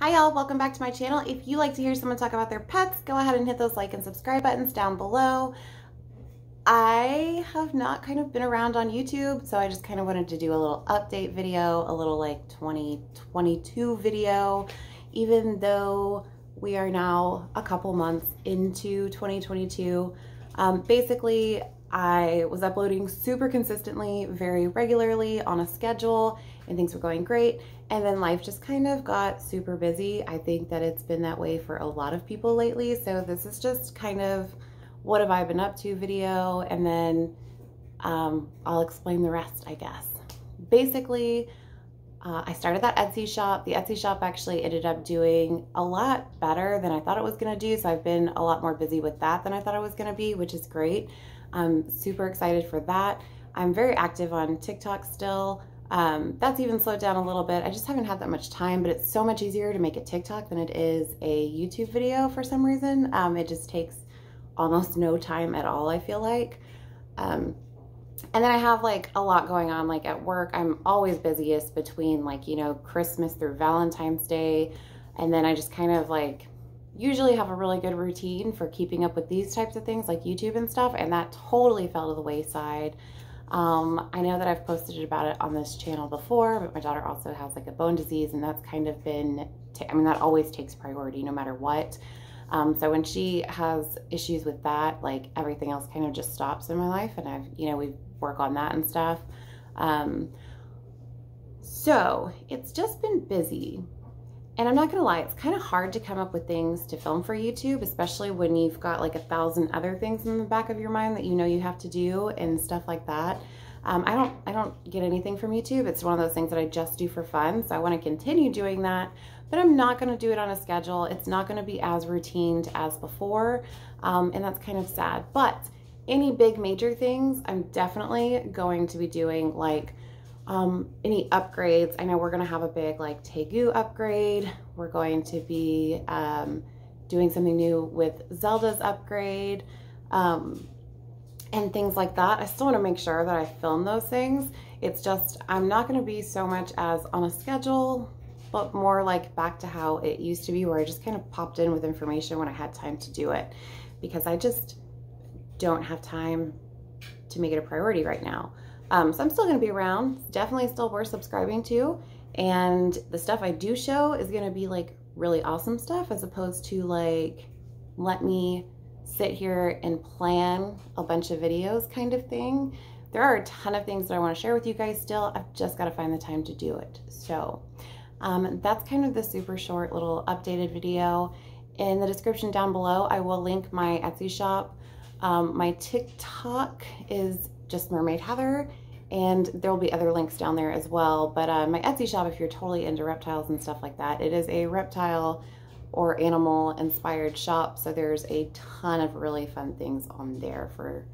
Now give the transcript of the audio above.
Hi y'all, welcome back to my channel. If you like to hear someone talk about their pets, go ahead and hit those like and subscribe buttons down below. I have not kind of been around on YouTube, so I just kind of wanted to do a little update video, a little like 2022 video, even though we are now a couple months into 2022. Um, basically, I was uploading super consistently, very regularly on a schedule, and things were going great. And then life just kind of got super busy. I think that it's been that way for a lot of people lately. So this is just kind of what have I been up to video, and then um, I'll explain the rest, I guess. Basically, uh, I started that Etsy shop. The Etsy shop actually ended up doing a lot better than I thought it was going to do. So I've been a lot more busy with that than I thought I was going to be, which is great. I'm super excited for that. I'm very active on TikTok still. Um, that's even slowed down a little bit. I just haven't had that much time, but it's so much easier to make a TikTok than it is a YouTube video for some reason. Um, it just takes almost no time at all, I feel like. Um, and then I have like a lot going on, like at work, I'm always busiest between like, you know, Christmas through Valentine's Day. And then I just kind of like usually have a really good routine for keeping up with these types of things like YouTube and stuff, and that totally fell to the wayside. Um, I know that I've posted about it on this channel before, but my daughter also has like a bone disease, and that's kind of been, I mean, that always takes priority no matter what. Um, so when she has issues with that, like everything else kind of just stops in my life, and I've, you know, we work on that and stuff. Um, so it's just been busy. And I'm not gonna lie, it's kind of hard to come up with things to film for YouTube, especially when you've got like a thousand other things in the back of your mind that you know you have to do and stuff like that. Um, I don't I don't get anything from YouTube. It's one of those things that I just do for fun. So I want to continue doing that, but I'm not going to do it on a schedule. It's not going to be as routine as before, um, and that's kind of sad. But any big major things, I'm definitely going to be doing like um, any upgrades. I know we're going to have a big like Tegu upgrade. We're going to be um, doing something new with Zelda's upgrade um, and things like that. I still want to make sure that I film those things. It's just I'm not going to be so much as on a schedule, but more like back to how it used to be where I just kind of popped in with information when I had time to do it because I just don't have time to make it a priority right now. Um, so I'm still going to be around. definitely still worth subscribing to. And the stuff I do show is going to be like really awesome stuff as opposed to like, let me sit here and plan a bunch of videos kind of thing. There are a ton of things that I want to share with you guys still. I've just got to find the time to do it. So um, that's kind of the super short little updated video. In the description down below, I will link my Etsy shop. Um, my TikTok is just Mermaid Heather. And there will be other links down there as well. But uh, my Etsy shop, if you're totally into reptiles and stuff like that, it is a reptile or animal inspired shop. So there's a ton of really fun things on there for